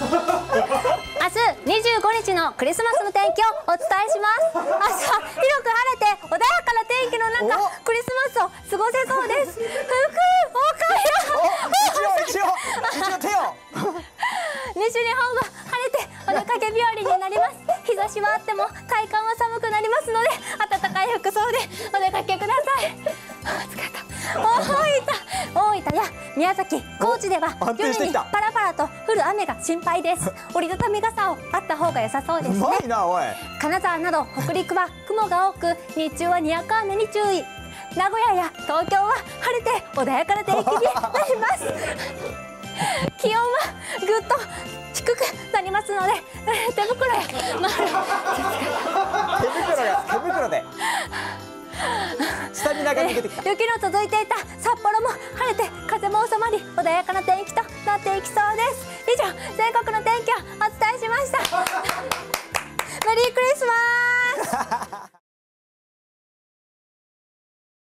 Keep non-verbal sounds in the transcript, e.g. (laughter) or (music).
(laughs) 25日のクリスマスの天気をお伝えします。明日広く晴れて穏やかな天気の中クリスマスを過ごせそうです。福岡や一応一応一応手を。西日本は晴れてお出かけ日和になります。日差しはあっても体感は寒くなりますので暖かい服装でお出かけください宮崎高知では夜にパラパラと降る雨が心配です。(laughs) 折りたたみ傘をあった方が良さそうでうすね。まいなおい。金沢など北陸は雲が多く日中はにわか雨に注意。名古屋や東京は晴れて穏やかな天気になります。(laughs) 気温はぐっと低くなりますのでえー (laughs) 手袋や、まあ手袋が手袋で。スタミナが抜けてきた。雪の続いていた札幌も晴れて風も収まり穏やかな天気となっていきそうです。以上全国の天気をお伝えしました。